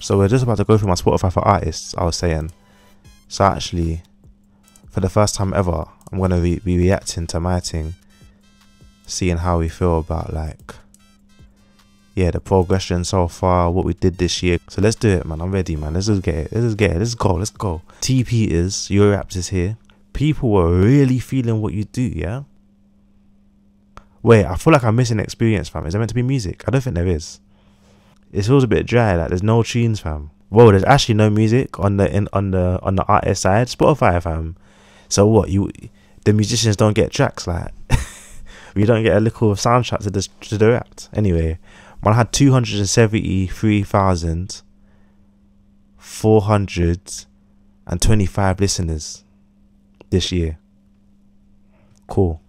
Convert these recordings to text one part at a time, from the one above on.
So we're just about to go through my Spotify for artists. I was saying. So actually, for the first time ever, I'm gonna be, be reacting to my thing, seeing how we feel about like, yeah, the progression so far, what we did this year. So let's do it, man. I'm ready, man. Let's just get it. Let's just get it. Let's go. Let's go. TP is Euraps is here. People were really feeling what you do, yeah. Wait, I feel like I'm missing experience, fam. Is there meant to be music? I don't think there is. It feels a bit dry. Like there's no tunes, fam. Whoa, there's actually no music on the in on the on the artist side. Spotify, fam. So what you the musicians don't get tracks like we don't get a little soundtrack to the to the rap. Anyway, man had two hundred and seventy three thousand four hundred and twenty five listeners this year. Cool.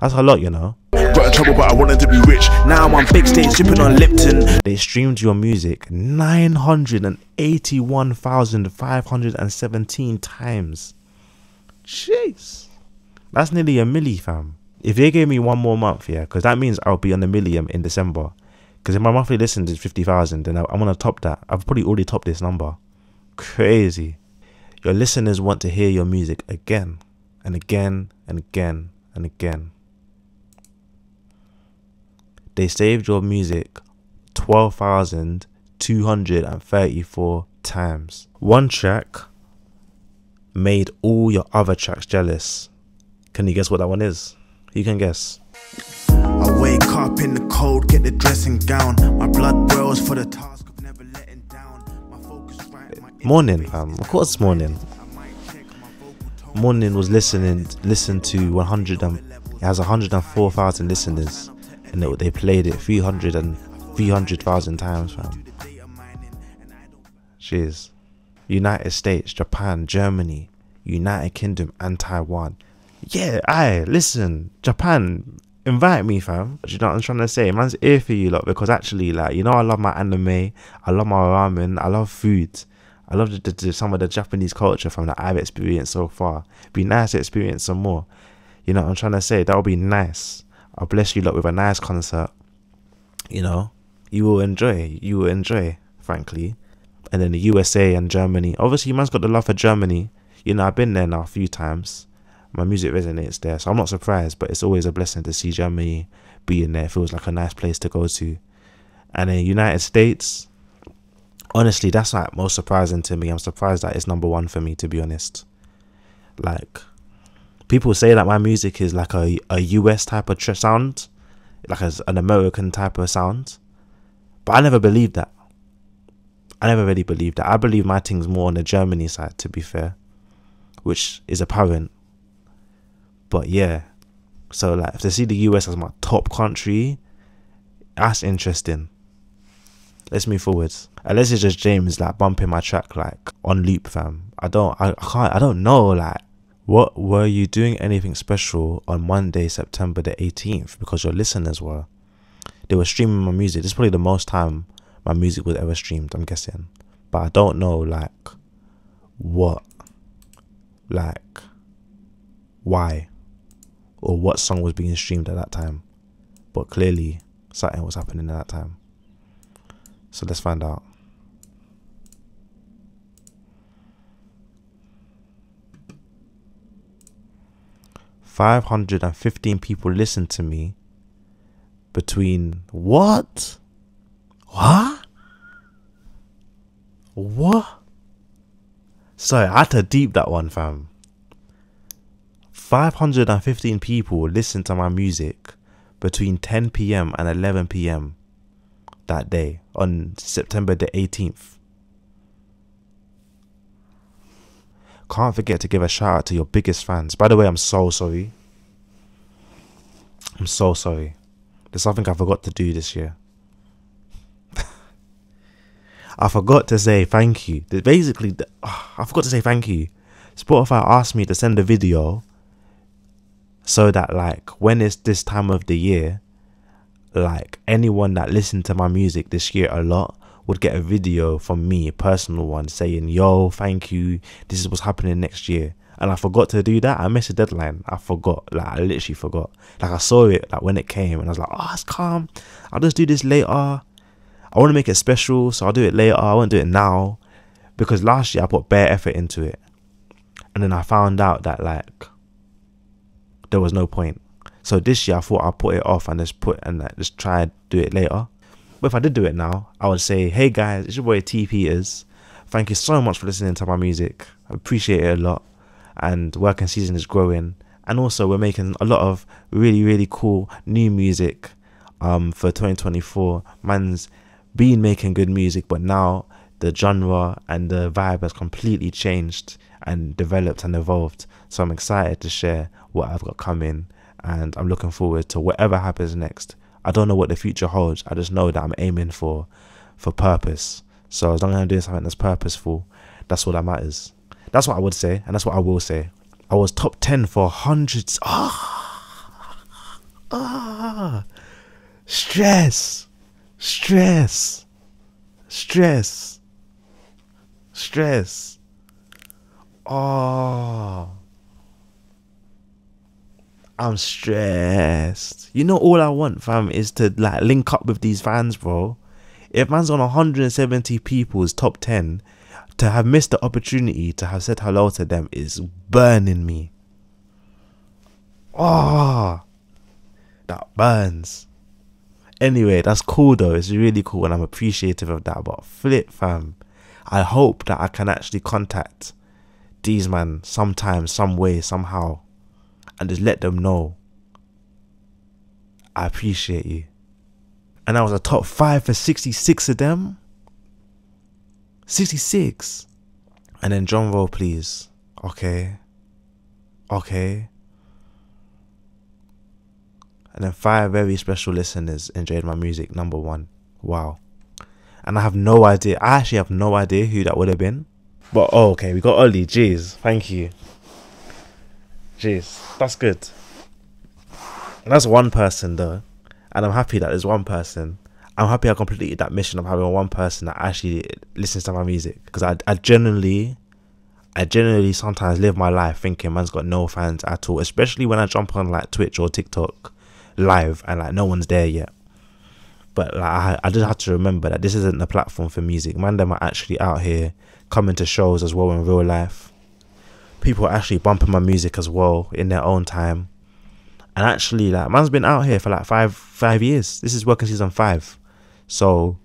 That's a lot, you know. Got in trouble, but I wanted to be rich. Now I'm big stage sipping on Lipton. They streamed your music 981,517 times. Jeez. That's nearly a milli, fam. If they gave me one more month, yeah, because that means I'll be on the million in December. Because if my monthly listens is 50,000, then I'm going to top that. I've probably already topped this number. Crazy. Your listeners want to hear your music again and again and again and again. They saved your music 12,234 times. One track made all your other tracks jealous. Can you guess what that one is? You can guess. I wake up in the cold, get the dressing gown. My blood boils for the task of never letting down. My focus right, my Morning, fam. Of course, morning. Morning was listening, listened to 100 and it has 104,000 listeners, and it, they played it 300 and 300,000 times, fam. Cheers. United States, Japan, Germany, United Kingdom, and Taiwan. Yeah, I listen. Japan, invite me, fam. Do you know what I'm trying to say? Man's here for you lot because actually, like, you know, I love my anime, I love my ramen, I love food. I love the, the, some of the Japanese culture from that I've experienced so far. Be nice to experience some more. You know what I'm trying to say? That would be nice. I'll bless you lot with a nice concert. You know, you will enjoy. You will enjoy, frankly. And then the USA and Germany. Obviously, man's got the love for Germany. You know, I've been there now a few times. My music resonates there, so I'm not surprised. But it's always a blessing to see Germany being there. It feels like a nice place to go to. And then United States, honestly, that's like most surprising to me. I'm surprised that it's number one for me, to be honest. Like, people say that my music is like a, a US type of tr- sound, like as an American type of sound. But I never believed that. I never really believed that. I believe my thing's more on the Germany side, to be fair, which is apparent. But yeah, so like if they see the US as my top country, that's interesting. Let's move forwards. Unless it's just James like bumping my track like on loop, fam. I don't, I, I can't, I don't know. Like, what were you doing anything special on Monday, September the 18th? Because your listeners were, they were streaming my music. This is probably the most time my music was ever streamed. I'm guessing, but I don't know like what, like, why, or what song was being streamed at that time. But clearly, something was happening at that time. So let's find out. Five hundred and fifteen people listened to me between what? What? What? Sorry, I had to deep that one, fam. 515 people listened to my music between 10 p.m. and 11 p.m. that day on September the 18th. Can't forget to give a shout out to your biggest fans. By the way, I'm so sorry. I'm so sorry. There's something I forgot to do this year. I forgot to say thank you. Basically, I forgot to say thank you. Spotify asked me to send a video so that like when it's this time of the year like anyone that listened to my music this year a lot would get a video from me a personal one saying yo thank you. This is what's happening next year. And i forgot to do that. I missed a deadline. I forgot. Like i literally forgot. Like i saw it like when it came and i was like oh it's calm. I'll just do this later. I want to make it special, so I'll do it later. I won't do it now. Because last year I put bare effort into it, and then I found out that like there was no point. So this year I thought I'd put it off and just put and like, just try and do it later. But if I did do it now, I would say, "Hey guys, it's your boy Tee Peters. Thank you so much for listening to my music. I appreciate it a lot. And working season is growing, and also we're making a lot of really really cool new music um for 2024. Man's been making good music, but now the genre and the vibe has completely changed and developed and evolved. So I'm excited to share what I've got coming and I'm looking forward to whatever happens next. I don't know what the future holds. I just know that I'm aiming for for purpose. So as long as I'm doing something that's purposeful, that's all that matters. That's what I would say, and that's what I will say. I was top ten for hundreds. Ah, ah, stress, stress, stress, stress. Oh, I'm stressed. You know, all I want, fam, is to like link up with these fans, bro. If man's on 170 people's top 10, to have missed the opportunity to have said hello to them is burning me. Oh, that burns. Anyway, that's cool though. It's really cool and I'm appreciative of that. But flip, fam. I hope that I can actually contact these man sometime, some way, somehow, and just let them know I appreciate you. And I was a top five for 66 of them. 66. And then drum roll, please. Okay. Okay. And then five very special listeners enjoyed my music. Number one. Wow. And I have no idea. I actually have no idea who that would have been. But oh, okay, we got Ollie. Jeez, thank you. Jeez, that's good. That's one person though, and I'm happy that there's one person. I'm happy I completed that mission of having one person that actually listens to my music because I, I genuinely, I genuinely sometimes live my life thinking man's got no fans at all, especially when I jump on like Twitch or TikTok live and like no one's there yet. But like, I, I just have to remember that this isn't the platform for music. Man, them are actually out here coming to shows as well in real life. People are actually bumping my music as well in their own time. And actually, like man's been out here for like five five years. This is working season five, so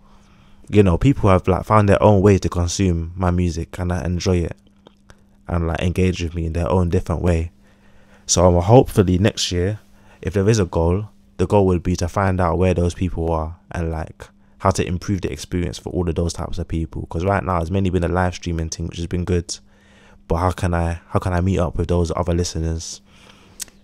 you know people have like found their own way to consume my music and I enjoy it and like engage with me in their own different way. So hopefully next year, if there is a goal, the goal would be to find out where those people are and like how to improve the experience for all of those types of people. Because right now, it's mainly been a live streaming thing, which has been good. But how can I how can I meet up with those other listeners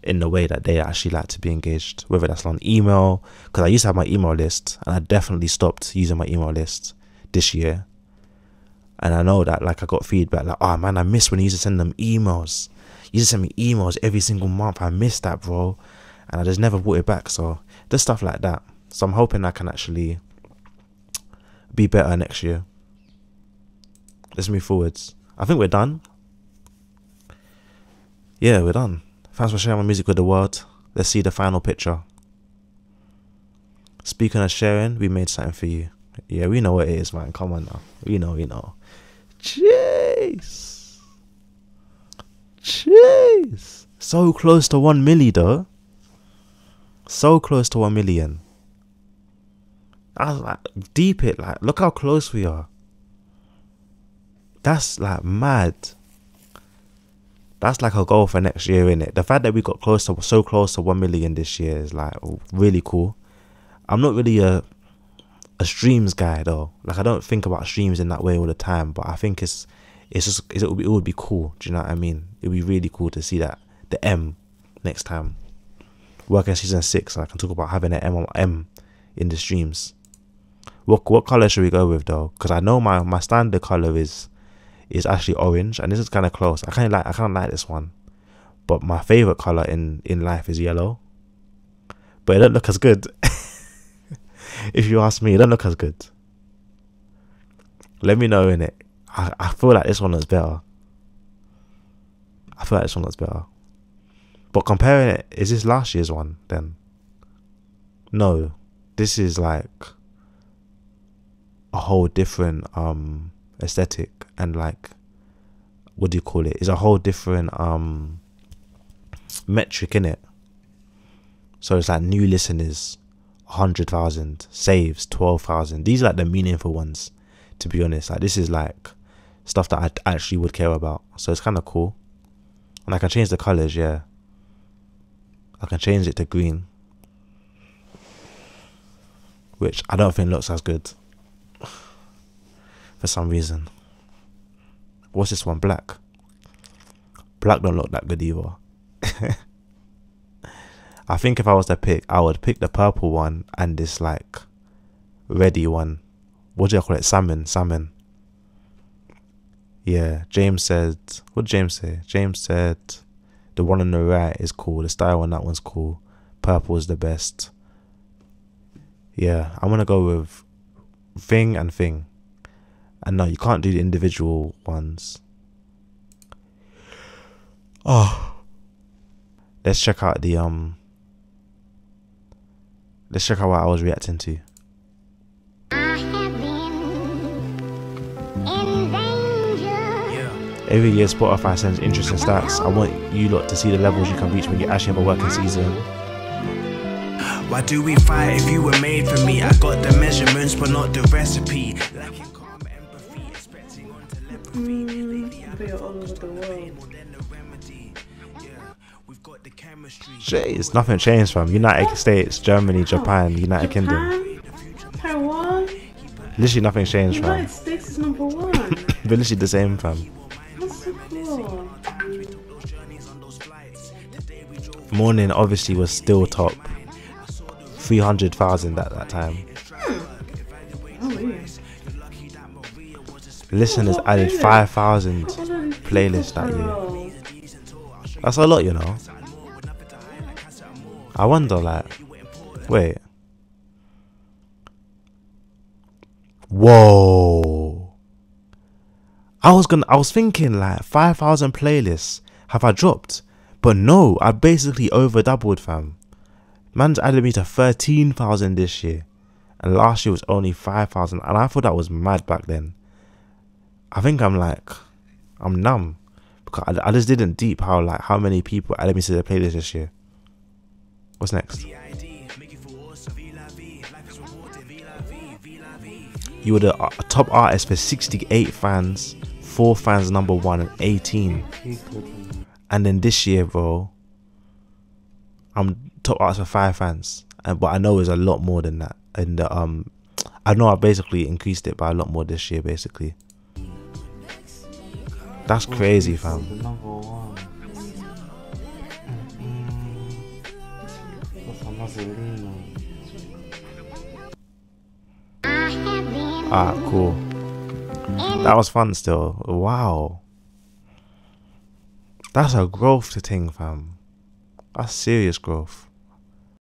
in the way that they actually like to be engaged? Whether that's on email, because I used to have my email list, and I definitely stopped using my email list this year. And I know that like I got feedback like, oh man, I miss when you used to send them emails. You used to send me emails every single month. I miss that, bro. And I just never brought it back. So there's stuff like that. So I'm hoping I can actually be better next year. Let's move forwards. I think we're done. Yeah, we're done. Thanks for sharing my music with the world. Let's see the final picture. Speaking of sharing, we made something for you. Yeah, we know what it is, man. Come on now. We know, we know. Jeez. Jeez. So close to 1 million, though. So close to 1 million. I like, deep it, like, look how close we are. That's like mad. That's like a goal for next year, innit? The fact that we got close to so close to one million this year is like really cool. I'm not really a a streams guy though. Like I don't think about streams in that way all the time, but I think it's it's just it would be, it would be cool. Do you know what I mean? It'd be really cool to see that the M next time. Working season six, I can talk about having an M on M in the streams. What what color should we go with though? Because I know my my standard color is is actually orange, and this is kind of close. I kind of like I kind of like this one, but my favorite color in in life is yellow. But it don't look as good. if you ask me, it don't look as good. Let me know in it. I, I feel like this one is better. I feel like this one looks better. But comparing it, is this last year's one then? No, this is like a whole different um aesthetic and like what do you call it? It's a whole different um metric in it. So it's like new listeners, hundred thousand saves, twelve thousand. These are like the meaningful ones, to be honest. Like this is like stuff that I actually would care about. So it's kind of cool. And I can change the colors. Yeah, I can change it to green, which I don't think looks as good for some reason. What's this one? Black. Black don't look that good either. I think if I was to pick, I would pick the purple one and this like ready one. What do you call it? Salmon, salmon. Yeah, James said. What did James say? James said the one on the right is cool. The style on that one's cool. Purple is the best. Yeah, I'm gonna go with thing and thing. And no, you can't do the individual ones. Oh. Let's check out the um Let's check out what I was reacting to. Every year Spotify sends interesting stats. I want you lot to see the levels you can reach when you actually have a working season. Why do we fight if you were made for me? I got the measurements but not the recipe. Lacking calm empathy, expecting on telepathy. Lately all over the world. more than a remedy. Yeah, we've got the chemistry. Jeez, nothing changed from United States, Germany, Japan, United Kingdom. Taiwan, Literally nothing changed United fam. States is number one. They're literally the same fam. That's so cool. Morning obviously was still top. 300,000 at that time. Listeners added 5,000 All of these playlists that year. That's a lot, you know. I wonder, like, wait. Whoa. I was gonna, I was thinking like 5,000 playlists. Have I dropped? But no, I basically over doubled, fam. Man's added me to 13,000 this year. And last year was only 5,000. And I thought that was mad back then. I think I'm like, I'm numb. Because I, I just didn't deep how like how many people added me to the playlist this year. What's next? You were the uh, top artist for 68 fans, 4 fans number 1 and 18. And then this year, bro, I'm top artist for 5 fans. And but I know it's a lot more than that. And um I know I basically increased it by a lot more this year basically. That's crazy, fam. Mm-mm. Ah, cool. That was fun still. Wow. That's a growth to thing, fam. That's serious growth.